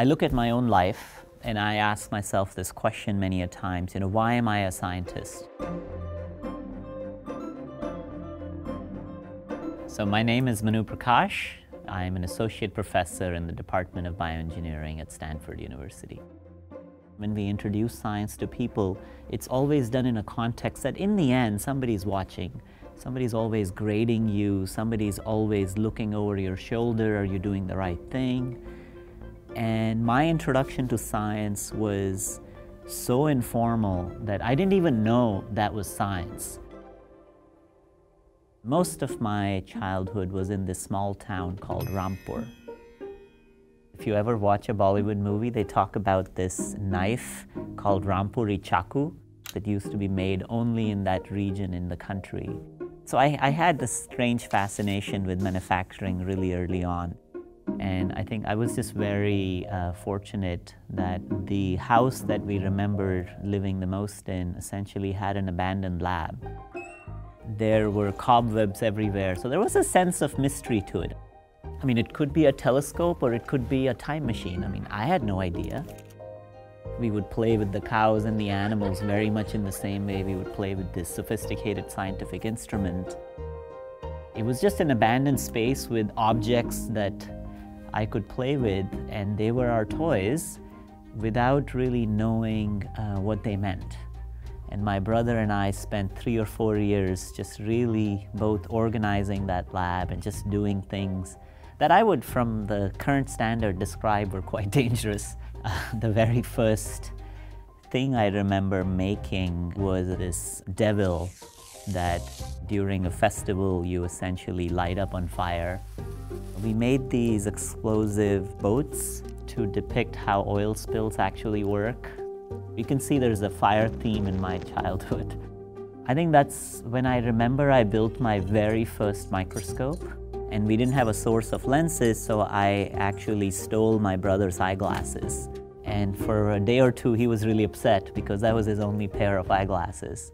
I look at my own life and I ask myself this question many a times, you know, why am I a scientist? So my name is Manu Prakash. I am an associate professor in the Department of Bioengineering at Stanford University. When we introduce science to people, it's always done in a context that in the end, somebody's watching. Somebody's always grading you. Somebody's always looking over your shoulder. Are you doing the right thing? And my introduction to science was so informal that I didn't even know that was science. Most of my childhood was in this small town called Rampur. If you ever watch a Bollywood movie, they talk about this knife called Rampuri Chaku that used to be made only in that region in the country. So I, I had this strange fascination with manufacturing really early on. And I think I was just very uh, fortunate that the house that we remembered living the most in essentially had an abandoned lab. There were cobwebs everywhere, so there was a sense of mystery to it. I mean, it could be a telescope or it could be a time machine. I mean, I had no idea. We would play with the cows and the animals very much in the same way we would play with this sophisticated scientific instrument. It was just an abandoned space with objects that I could play with, and they were our toys without really knowing uh, what they meant. And my brother and I spent three or four years just really both organizing that lab and just doing things that I would, from the current standard, describe were quite dangerous. Uh, the very first thing I remember making was this devil that during a festival you essentially light up on fire. We made these explosive boats to depict how oil spills actually work. You can see there's a fire theme in my childhood. I think that's when I remember I built my very first microscope. And we didn't have a source of lenses, so I actually stole my brother's eyeglasses. And for a day or two, he was really upset because that was his only pair of eyeglasses.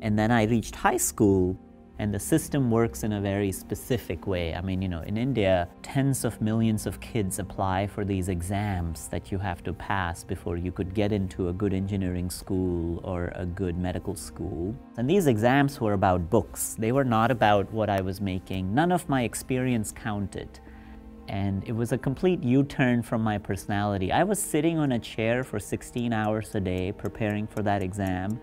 And then I reached high school and the system works in a very specific way. I mean, you know, in India, tens of millions of kids apply for these exams that you have to pass before you could get into a good engineering school or a good medical school. And these exams were about books. They were not about what I was making. None of my experience counted. And it was a complete U-turn from my personality. I was sitting on a chair for 16 hours a day preparing for that exam.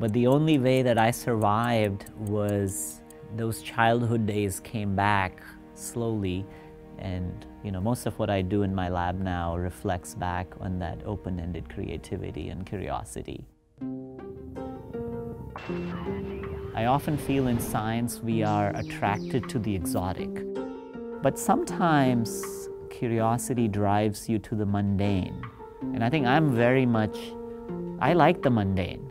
But the only way that I survived was those childhood days came back slowly. And you know, most of what I do in my lab now reflects back on that open-ended creativity and curiosity. I often feel in science we are attracted to the exotic. But sometimes curiosity drives you to the mundane. And I think I'm very much, I like the mundane.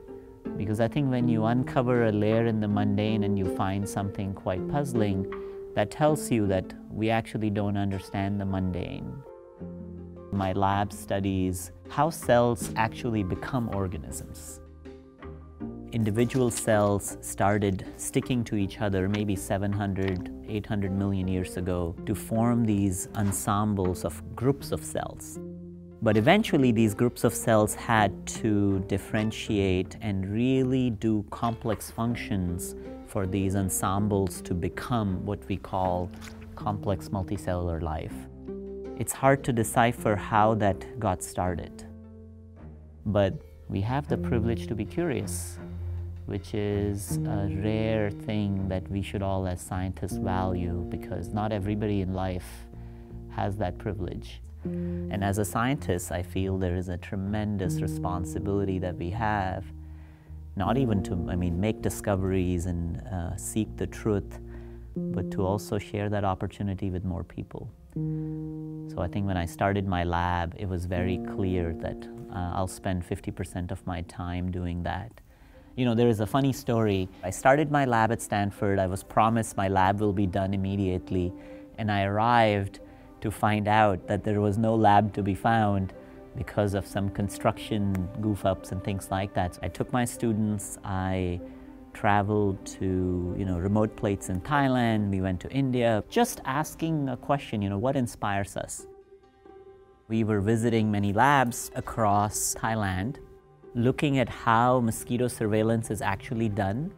Because I think when you uncover a layer in the mundane and you find something quite puzzling, that tells you that we actually don't understand the mundane. My lab studies how cells actually become organisms. Individual cells started sticking to each other maybe 700, 800 million years ago to form these ensembles of groups of cells. But eventually these groups of cells had to differentiate and really do complex functions for these ensembles to become what we call complex multicellular life. It's hard to decipher how that got started. But we have the privilege to be curious, which is a rare thing that we should all as scientists value because not everybody in life has that privilege. And as a scientist, I feel there is a tremendous responsibility that we have, not even to, I mean, make discoveries and uh, seek the truth, but to also share that opportunity with more people. So I think when I started my lab, it was very clear that uh, I'll spend 50% of my time doing that. You know, there is a funny story. I started my lab at Stanford. I was promised my lab will be done immediately. And I arrived to find out that there was no lab to be found because of some construction goof ups and things like that. So I took my students, I traveled to you know remote places in Thailand, we went to India, just asking a question, you know, what inspires us? We were visiting many labs across Thailand, looking at how mosquito surveillance is actually done.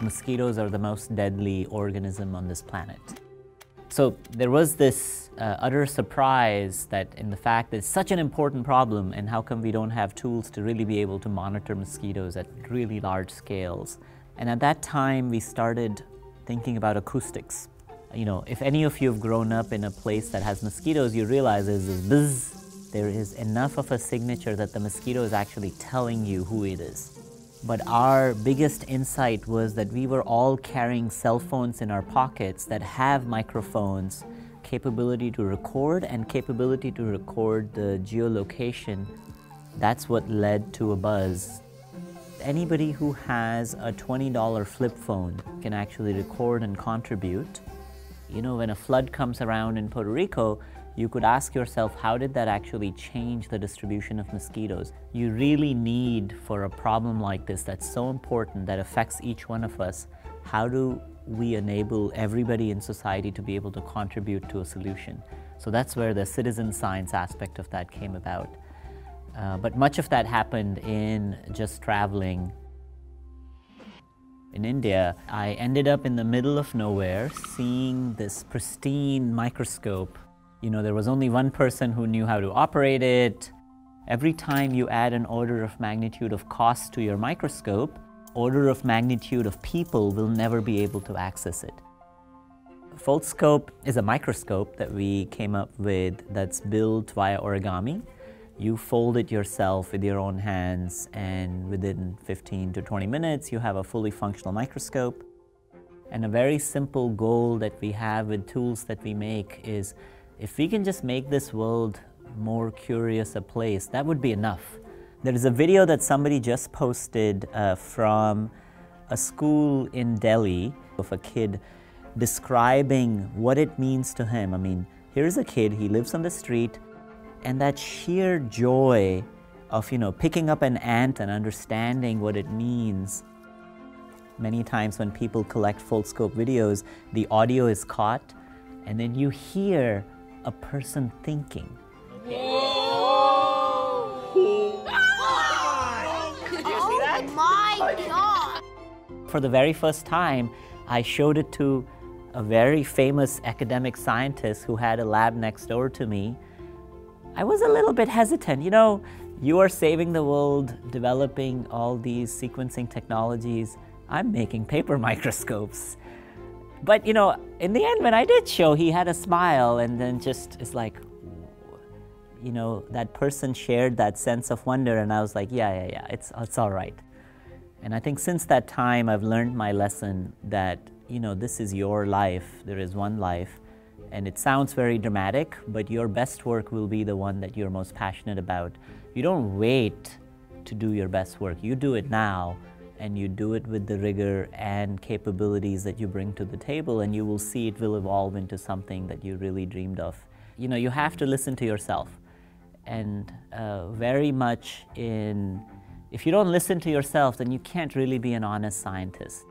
Mosquitoes are the most deadly organism on this planet. So there was this uh, utter surprise that in the fact that it's such an important problem and how come we don't have tools to really be able to monitor mosquitoes at really large scales. And at that time we started thinking about acoustics you know, if any of you have grown up in a place that has mosquitoes, you realize there's this buzz. There is enough of a signature that the mosquito is actually telling you who it is. But our biggest insight was that we were all carrying cell phones in our pockets that have microphones, capability to record, and capability to record the geolocation. That's what led to Abuzz. Anybody who has a $20 flip phone can actually record and contribute. You know, when a flood comes around in Puerto Rico, you could ask yourself, how did that actually change the distribution of mosquitoes? You really need, for a problem like this that's so important, that affects each one of us, how do we enable everybody in society to be able to contribute to a solution? So that's where the citizen science aspect of that came about. Uh, but much of that happened in just traveling in India, I ended up in the middle of nowhere seeing this pristine microscope. You know, there was only one person who knew how to operate it. Every time you add an order of magnitude of cost to your microscope, order of magnitude of people will never be able to access it. Foldscope is a microscope that we came up with that's built via origami. You fold it yourself with your own hands and within 15 to 20 minutes you have a fully functional microscope. And a very simple goal that we have with tools that we make is if we can just make this world more curious a place, that would be enough. There is a video that somebody just posted uh, from a school in Delhi of a kid describing what it means to him. I mean, here's a kid, he lives on the street, and that sheer joy of, you know, picking up an ant and understanding what it means. Many times when people collect Foldscope videos, the audio is caught, and then you hear a person thinking. Oh my god! For the very first time, I showed it to a very famous academic scientist who had a lab next door to me I was a little bit hesitant. You know, you are saving the world, developing all these sequencing technologies. I'm making paper microscopes. But, you know, in the end, when I did show, he had a smile and then just is like, you know, that person shared that sense of wonder, and I was like, yeah, yeah, yeah, it's, it's all right. And I think since that time, I've learned my lesson that, you know, this is your life, there is one life, and it sounds very dramatic, but your best work will be the one that you're most passionate about. You don't wait to do your best work. You do it now, and you do it with the rigor and capabilities that you bring to the table, and you will see it will evolve into something that you really dreamed of. You know, you have to listen to yourself. And uh, very much in, if you don't listen to yourself, then you can't really be an honest scientist.